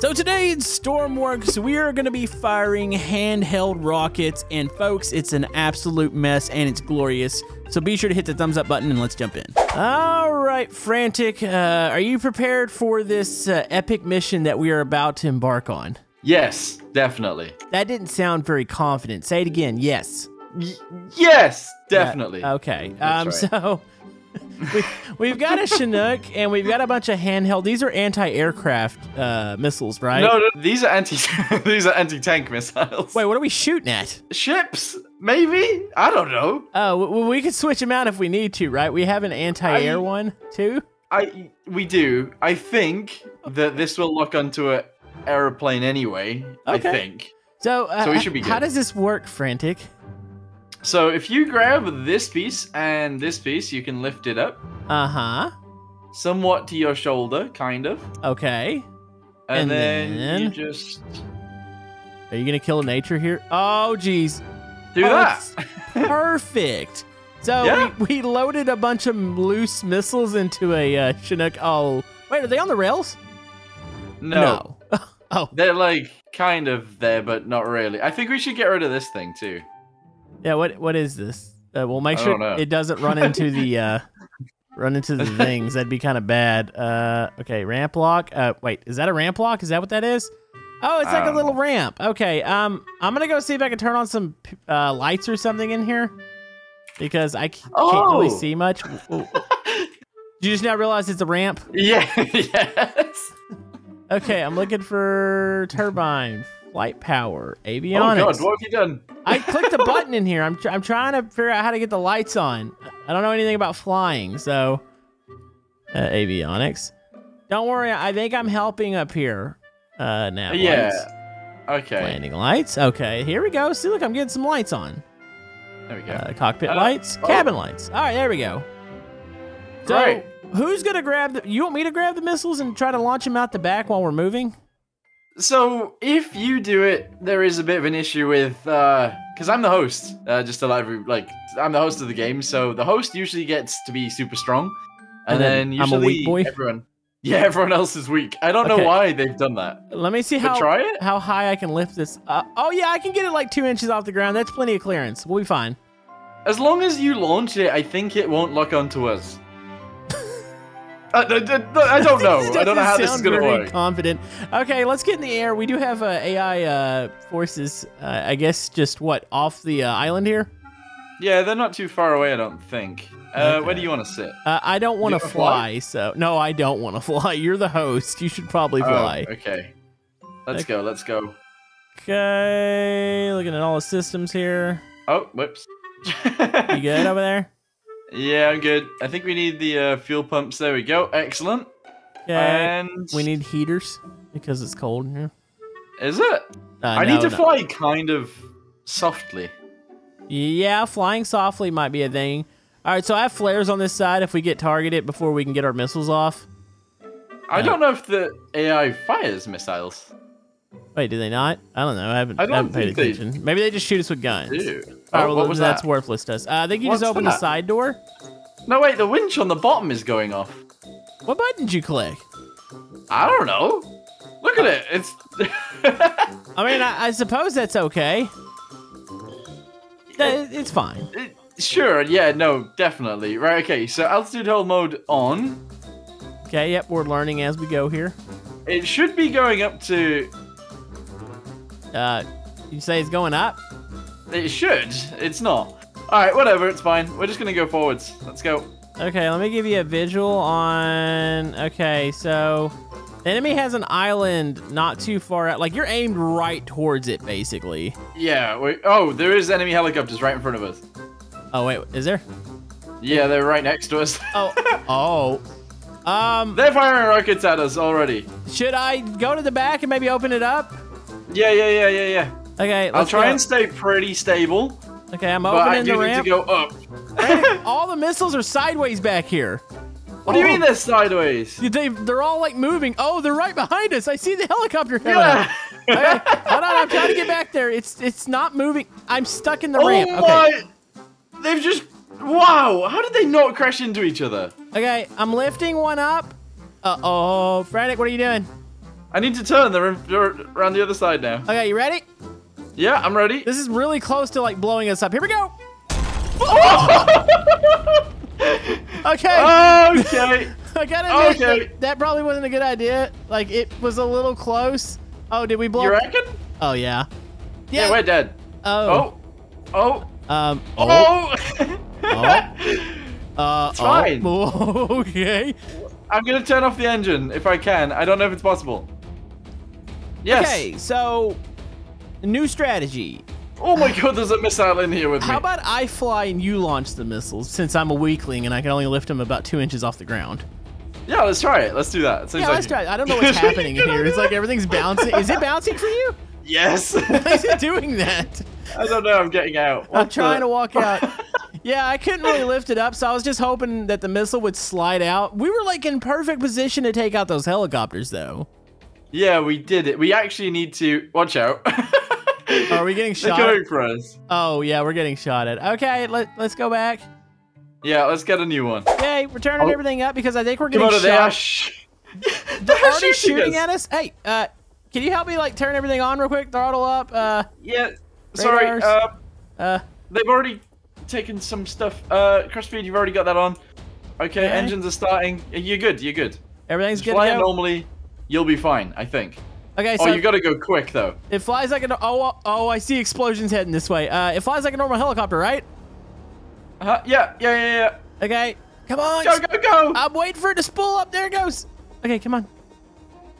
So today in Stormworks, we are going to be firing handheld rockets, and folks, it's an absolute mess and it's glorious. So be sure to hit the thumbs up button and let's jump in. All right, Frantic, uh, are you prepared for this uh, epic mission that we are about to embark on? Yes, definitely. That didn't sound very confident. Say it again. Yes. Y- yes, definitely. Uh, okay. That's um, right. so we, we've got a Chinook and we've got a bunch of handheld. These are anti-aircraft uh, missiles, right? No, no, these are anti these are anti-tank missiles. Wait, what are we shooting at? ships? Maybe? I don't know. Oh, we could switch them out if we need to, right? We have an anti-air I- one too. I we do. I think that this will lock onto a aeroplane anyway. I Okay. think. So, uh, So we should be good. How does this work, Frantic? So if you grab this piece and this piece, you can lift it up Uh huh. somewhat to your shoulder, kind of, Okay. And and, then, then- you just Are you gonna kill nature here? Oh, geez. do Oh, that. Perfect. So Yeah. we, we loaded a bunch of loose missiles into a uh, Chinook. Oh, wait, are they on the rails? no, oh, they're like kind of there, but not really. I think we should get rid of this thing too. Yeah. What what is this? Uh, we'll make I sure it doesn't run into the uh, run into the things. That'd be kind of bad. Uh, okay, ramp lock. Uh, wait, is that a ramp lock? Is that what that is? Oh, it's like a little ramp. Okay. Um, I'm gonna go see if I can turn on some uh, lights or something in here because I c- can't really Oh. see much. Did you just now realize it's a ramp? Yeah. yes. Okay, I'm looking for turbine, flight power, avionics. Oh. God, what have you done? I clicked a button in here. I'm, tr- I'm trying to figure out how to get the lights on. I don't know anything about flying, so uh, avionics. Don't worry, I think I'm helping up here. Uh, now Yeah. lights. Okay. landing lights. Okay, here we go. See, look, I'm getting some lights on. There we go. Uh, cockpit Uh, lights, oh. cabin lights. All right, there we go. So, Great. who's gonna grab the? You want me to grab the missiles and try to launch them out the back while we're moving? So if you do it, there is a bit of an issue with uh, because I'm the host. Uh, just to let every like I'm the host of the game, so the host usually gets to be super strong, And and, then then, I'm a usually weak boy? everyone, yeah, everyone else is weak. I don't Okay. know why they've done that. Let me see But how try it. how high I can lift this. Oh yeah, I can get it like two inches off the ground. That's plenty of clearance. We'll be fine. As long as you launch it, I think it won't lock onto us. Uh, d- d- d- I don't know. I don't know how doesn't this is sound gonna work. Confident. Okay, let's get in the air. We do have uh, AI uh, forces. Uh, I guess just what off the uh, island here. Yeah, they're not too far away. I don't think. Uh, Where do you want to sit? Uh, I don't want to wanna fly, fly? so no, I don't want to fly. You're the host. You should probably fly. Oh, okay. Let's Okay. go. Let's go. Okay, looking at all the systems here. Oh, whoops. You good over there? Yeah, I'm good. I think we need the uh, fuel pumps. There we go. Excellent. Okay. And we need heaters because it's cold in here. Is it? Uh, I no, need to no. fly kind of softly. Yeah, flying softly might be a thing. All right, so I have flares on this side if we get targeted before we can get our missiles off. I Uh, don't know if the AI fires missiles. Wait, do they not? I don't know. I haven't, I don't haven't paid think they attention. Maybe they just shoot us with guns. Dude. All right, well, what was that's that? worthless to us. Uh, I think you just What's open the side door. No, wait. The winch on the bottom is going off. What button did you click? I don't know. Look at it. It's. I mean, I, I suppose that's okay. That- it's fine. It- sure. Yeah. No. Definitely. Right. Okay. So altitude hold mode on. Okay, yep, we're learning as we go here. It should be going up to. Uh, you say it's going up? It should. It's not. All right. Whatever. It's fine. We're just gonna go forwards. Let's go. Okay, let me give you a visual on. Okay, so the enemy has an island not too far out. Like you're aimed right towards it, basically. Yeah. Wait. Oh, there is enemy helicopters right in front of us. Oh wait, is there? Yeah, they're right next to us. Oh, oh. Um, they're firing rockets at us already. should I go to the back and maybe open it up? Yeah, yeah, yeah, yeah, yeah. Okay, I'll try go. and stay pretty stable, Okay, I'm but I opening do the need ramp. to go up. All the missiles are sideways back here. What do you Oh. mean they're sideways? They, they're all like moving. Oh, they're right behind us. I see the helicopter coming. Yeah. Okay, hold on, I'm trying to get back there. It's it's not moving. I'm stuck in the oh ramp. Okay. my! They've just. Wow! How did they not crash into each other? Okay, I'm lifting one up. Uh oh, Frantic, what are you doing? I need to turn. They're, in, they're around the other side now. Okay, you ready? Yeah, I'm ready. This is really close to like blowing us up. Here we go. Okay. okay. I gotta admit, Okay. that, that probably wasn't a good idea. Like, it was a little close. Oh, did we blow You reckon? Oh, yeah. Yeah, we're dead. Oh. Oh. Oh. Um, oh. Oh. Uh, It's fine. Oh, okay. I'm gonna turn off the engine if I can. I don't know if it's possible. Yes. Okay, so, new strategy. Oh my god, there's a missile in here with me. How about I fly and you launch the missiles since I'm a weakling and I can only lift them about two inches off the ground? Yeah, let's try it. Let's do that. It Yeah, like let's a try it. I don't know what's happening in here. It's like everything's bouncing. Is it bouncing for you? Yes. Why is it doing that? I don't know. I'm getting out. I'm What trying the- to walk out. Yeah, I couldn't really lift it up, so I was just hoping that the missile would slide out. We were like in perfect position to take out those helicopters, though. Yeah, we did it. We actually need to watch out. Are we getting shot? They're coming for us. Oh yeah, we're getting shot at. Okay, let let's go back. Yeah, let's get a new one. Okay, we're turning Oh. everything up because I think we're getting on, they are. shot. Sh- They're They're already shooting us. at us. Hey, uh, can you help me like turn everything on real quick? Throttle up. Uh, Yeah. Sorry. Radars. Uh, uh. they've already taken some stuff. Uh, crossfeed, you've already got that on. Okay, Okay. engines are starting. You're good. You're good. Everything's Just good fly normally. You'll be fine, I think. Okay, so oh, you got to go quick though. it flies like a. Oh, oh, I see explosions heading this way. Uh, it flies like a normal helicopter, right? Uh, yeah, yeah, yeah, yeah. Okay, come on. Go, go, go! I'm waiting for it to spool up. There it goes. Okay, come on.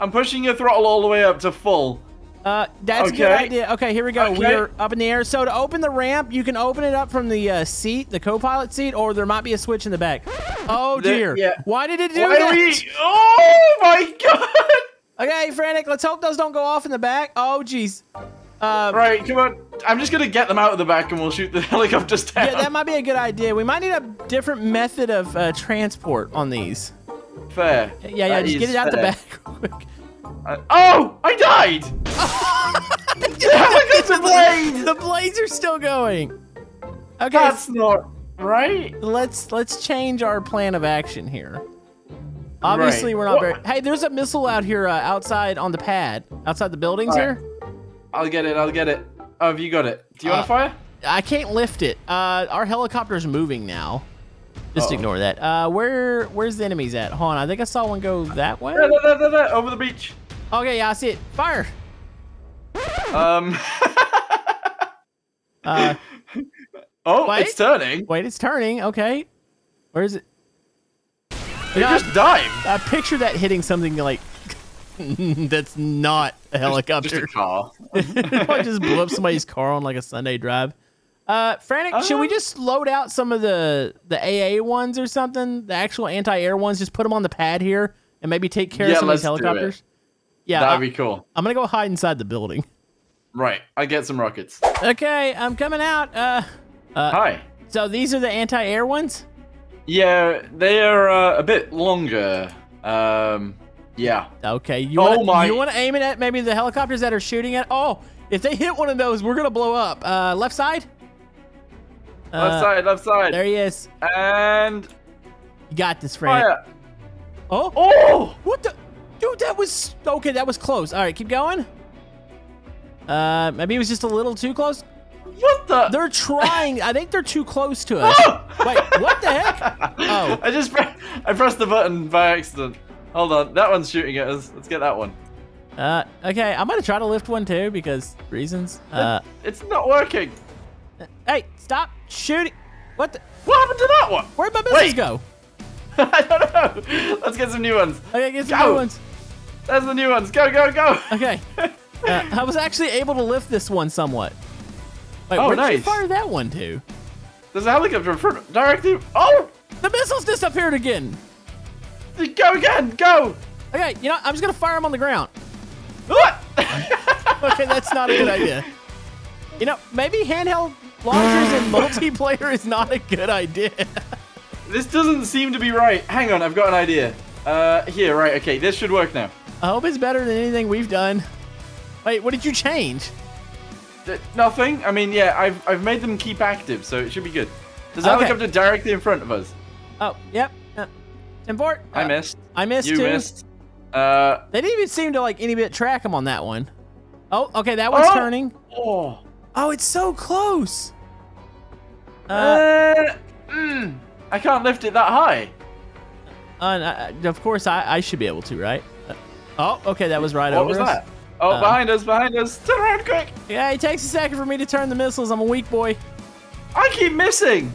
I'm pushing your throttle all the way up to full. Uh, that's a good idea. Okay, here we go. Okay. We're up in the air. So to open the ramp, you can open it up from the uh, seat, the co-pilot seat, or there might be a switch in the back. Oh dear. yeah. Why did it do Why that? we? Oh my god! Okay, Frantic, let's hope those don't go off in the back. Oh, jeez. Uh, Right, come on. I'm just gonna get them out of the back and we'll shoot the helicopters down. yeah, that might be a good idea. We might need a different method of uh, transport on these. fair. Yeah, yeah, That just get it out the fair. back Uh, oh, I died. the helicopter blade. The blades are still going. Okay, That's not right. let's let's change our plan of action here. Obviously, Right. we're not very. Hey, there's a missile out here uh, outside on the pad, outside the buildings right. here. I'll get it. I'll get it. Oh, have you got it? Do you Uh, want to fire? I can't lift it. Uh, our helicopter's moving now. Just Uh-oh. ignore that. Uh, where where's the enemies at? Hold on, I think I saw one go that way. Over the beach. Okay, yeah, I see it. Fire. Um. Uh, oh, Wait. it's turning. wait, it's turning. Okay, where is it? It Yeah, just dived. I picture that hitting something like that's not a helicopter. Just a car. I just blew up somebody's car on like a Sunday drive. Uh, Frantic, should we Uh. just load out some of the the AA ones or something? The actual anti-air ones, just put them on the pad here and maybe take care Yeah, of some of these let's do it. helicopters. Yeah, That'd I, be cool. I'm gonna go hide inside the building. Right, I get some rockets. Okay, I'm coming out. Uh, Hi. so these are the anti-air ones. Yeah, they are uh, a bit longer. Um, yeah. Okay, you Oh want my- you want to aim it at maybe the helicopters that are shooting at? Oh, if they hit one of those, we're gonna blow up. Uh, left side. Left Uh, side, left side. There he is. And You got this, Frantic. fire. Oh, Oh! What the? Dude, that was... Okay, that was close. All right, keep going. Uh, maybe it was just a little too close. What the? They're trying. I think they're too close to us. Wait, what the heck? Oh. I just pre- I pressed the button by accident. Hold on, that one's shooting at us. Let's get that one. Uh, okay, I'm gonna try to lift one too because reasons. Uh, It's not working. hey, stop shooting. What the? What happened to that one? Where'd my missiles Wait. go? I don't know. Let's get some new ones. Okay, get some Go. new ones. There's the new ones. Go, go, go. Okay. Uh, I was actually able to lift this one somewhat. Wait, Oh, where did you nice. fire that one to? There's a helicopter in front. Directly. Oh! The missiles disappeared again. Go again. Go. Okay, you know, I'm just gonna fire them on the ground. What? Okay, that's not a good idea. You know, maybe handheld launchers in multiplayer is not a good idea. this doesn't seem to be right. Hang on, I've got an idea. Uh, here, right. Okay, this should work now. I hope it's better than anything we've done. Wait, what did you change? Th- nothing. I mean, yeah, I've I've made them keep active, so it should be good. Does that Okay. helicopter directly in front of us. Oh, yep. Uh, Tim Fort. I uh, missed. I missed You too. missed. Uh, They didn't even seem to like any bit track him on that one. Oh, okay, that one's Oh! turning. oh. Oh, it's so close. Uh, Uh, mm, I can't lift it that high. and, uh, of course, I, I should be able to, right? Oh, okay, that was right What over was us. that? Oh, Uh, behind us, behind us. Turn around quick. Yeah, it takes a second for me to turn the missiles. I'm a weak boy. I keep missing.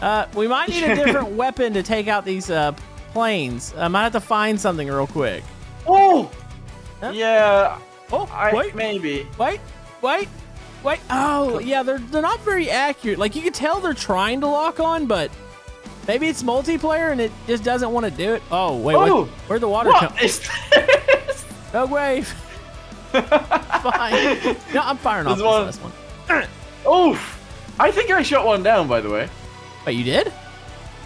Uh, we might need a different weapon to take out these uh, planes. I might have to find something real quick. Oh. Huh? Yeah. Oh, I wait, maybe. wait, wait, wait. Oh, yeah, they're they're not very accurate. Like you can tell they're trying to lock on, but maybe it's multiplayer and it just doesn't want to do it. Oh, wait, Oh, where'd the water come? What is this? No wave. Fine. No, I'm firing off There's this one. last one. Oof. I think I shot one down, by the way. Wait, you did?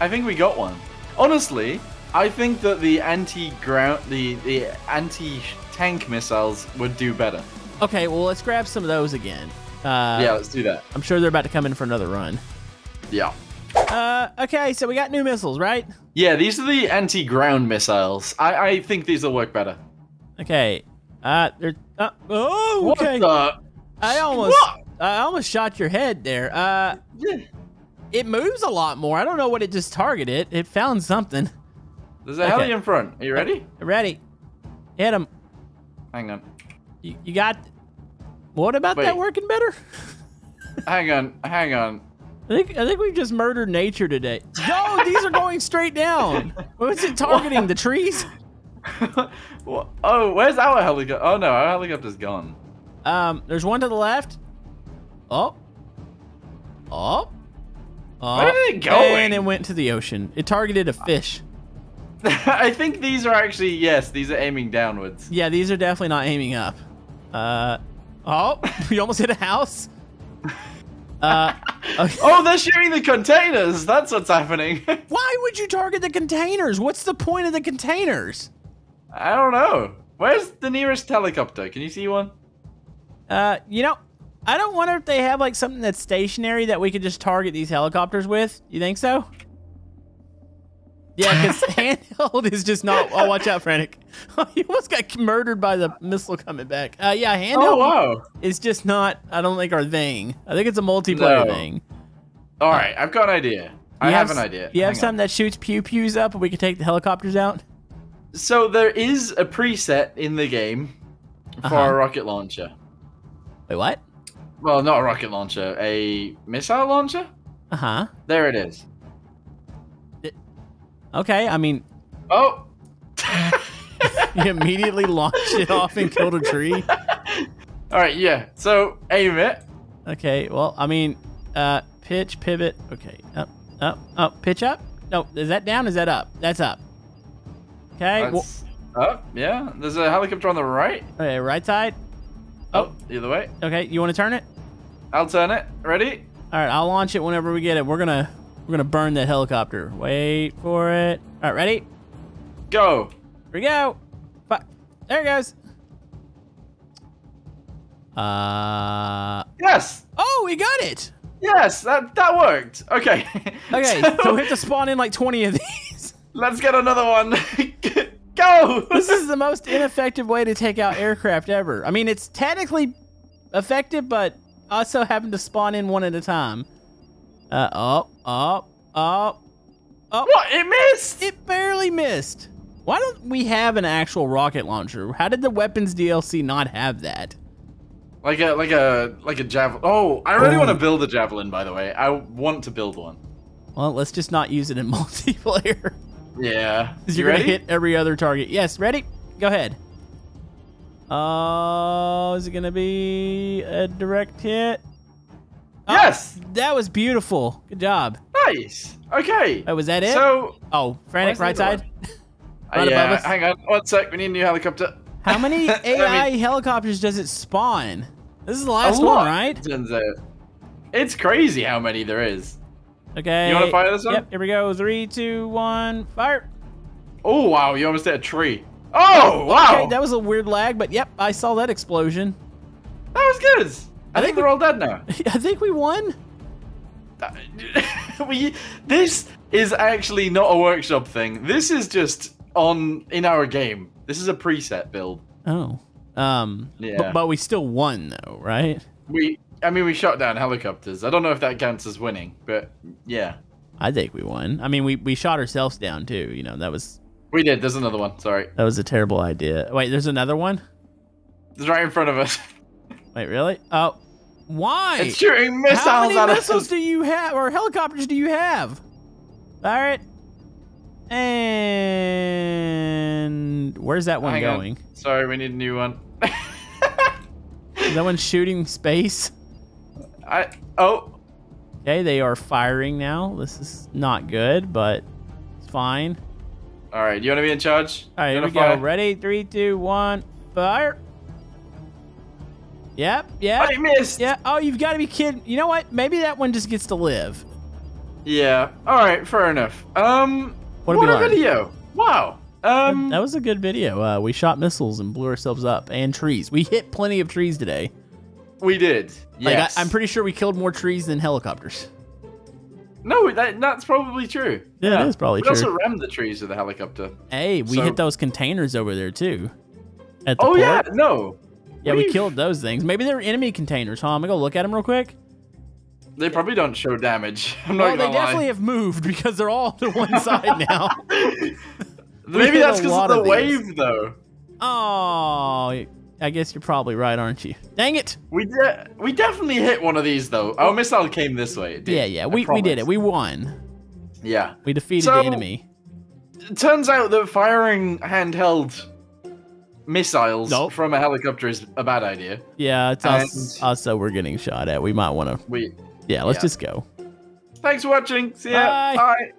I think we got one. Honestly, I think that the anti-ground, the the anti-tank missiles would do better. Okay, well let's grab some of those again. Uh, yeah, let's do that. I'm sure they're about to come in for another run. Yeah. Uh, okay, so we got new missiles, right? Yeah, these are the anti-ground missiles. I, I think these will work better. Okay. Uh, they're. Uh, oh, okay. What I almost. What? I almost shot your head there. Uh, the? it moves a lot more. I don't know what it just targeted. It found something. There's a Okay. heli in front. Are you ready? Ready? Hit him. Hang on. You, you got. What about that working better? Hang on. Hang on. I think I think we've just murdered nature today. Yo, these are going straight down. What's it targeting? The trees? What? oh, where's our helicopter? Oh no, our helicopter's gone. Um, there's one to the left. Oh. Oh. Oh. Where did it go? And it went to the ocean. It targeted a fish. I think these are actually yes, these are aiming downwards. Yeah, these are definitely not aiming up. Uh, oh, you almost hit a house. Uh, okay. Oh, they're shooting the containers. That's what's happening. why would you target the containers? What's the point of the containers? I don't know. Where's the nearest helicopter? Can you see one? Uh, you know, I don't wonder if they have like something that's stationary that we could just target these helicopters with. You think so? Yeah, because handheld is just not. Oh, watch out, Frantic. you almost got murdered by the missile coming back. Uh, yeah, handheld Oh wow. is just not. I don't think our thing. I think it's a multiplayer No. thing. All right, I've got an idea. I You have, an idea. You have Hang on. something that shoots pew pews up, and we can take the helicopters out. So there is a preset in the game for Uh-huh. a rocket launcher. Wait, what? Well, not a rocket launcher, a missile launcher. Uh huh. There it is. Okay, I mean, Oh. you immediately launched it off and killed a tree. All right, yeah. So aim it. Okay, well, I mean, uh, pitch, pivot. Okay, up, up, up, pitch up. No, is that down? Is that up? That's up. Okay, well, That's up. Yeah. There's a helicopter on the right. okay, right side. Oh, the other way. Okay, you want to turn it? I'll turn it. Ready? All right, I'll launch it whenever we get it. We're gonna, we're gonna burn that helicopter. Wait for it. All right, ready? Go. Here we go. Fi- There it goes. Uh, Yes. oh, we got it. Yes. That that worked. Okay. Okay, So, so we have to spawn in like 20 of these. let's get another one. Go. this is the most ineffective way to take out aircraft ever. I mean, it's technically effective, but also having to spawn in one at a time. Uh, oh, oh, oh, oh. What? It missed. It barely missed. Why don't we have an actual rocket launcher? How did the weapons DLC not have that? Like a like a like a javelin. Oh, I really Oh. want to build a javelin. By the way, I want to build one. Well, let's just not use it in multiplayer. Yeah. You you're ready? gonna hit every other target. Yes, ready? Go ahead. Oh, is it gonna be a direct hit? Oh, Yes. that was beautiful. Good job. Nice. Okay. Oh, was that it? So, oh, frantic right side. uh, Right yeah. Hang on. One sec. We need a new helicopter. How many I AI mean- helicopters does it spawn? This is the last one, right? It's crazy how many there is. Okay. You wanna fire this one? Yep. Here we go. Three, two, one, fire. Oh wow! You almost hit a tree. Oh wow! Okay, that was a weird lag, but yep, I saw that explosion. That was good. I, I think think they're all dead now. I think we won. we this is actually not a workshop thing. This is just on in our game. This is a preset build. Oh. Um. Yeah. But, but we still won though, right? We, I mean, we shot down helicopters. I don't know if that counts as winning, but yeah, I think we won. I mean, we we shot ourselves down too. You know, that was we did. There's another one. Sorry, that was a terrible idea. Wait, there's another one. it's right in front of us. Wait, really? Oh, why? It's shooting missiles How many missiles do you have, or helicopters do you have? All right. And where's that one Hang on. going? Sorry, we need a new one. Is that one shooting space? I oh, Okay, they are firing now. This is not good, but it's fine. all right. You want to be in charge? All right, here we wanna go. Ready? Three, two, one, fire. Yep, yep, I missed. yeah. Oh, you've got to be kidding. You know what? Maybe that one just gets to live. Yeah. All right. Fair enough. Um. What What, a learn? video! Wow. Um. that was a good video. Uh, we shot missiles and blew ourselves up, and trees. We hit plenty of trees today. we did. Like, Yes. I, am pretty sure we killed more trees than helicopters. No, that, that's probably true. Yeah, it is probably we true. also rammed the trees with the helicopter. Hey, we So- hit those containers over there too. At the Oh port. yeah, no. Yeah, we killed those things. Maybe they're enemy containers, huh? I'm gonna go look at them real quick. They probably don't show damage. I'm Well, not they gonna lie. definitely have moved because they're all to one side now. Maybe that's because of the of wave, though. Oh, I guess you're probably right, aren't you? Dang it! We de- we definitely hit one of these though. Our missile came this way. Yeah, yeah, we, we did it. We won. yeah. We defeated So- the enemy. It turns out that firing handheld missiles Nope. from a helicopter is a bad idea. Yeah, it's us. Also, we're getting shot at. We might want to. We. Yeah, let's Yeah. just go. Thanks for watching. See ya. Bye. Bye.